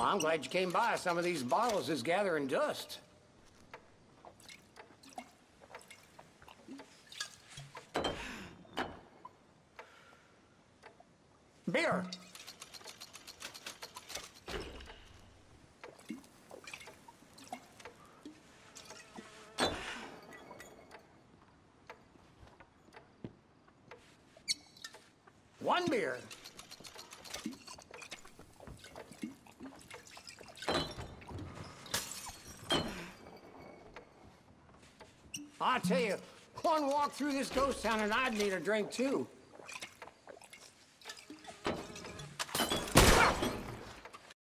I'm glad you came by. Some of these bottles is gathering dust. Beer. One beer. I tell you, one walk through this ghost town and I'd need a drink too.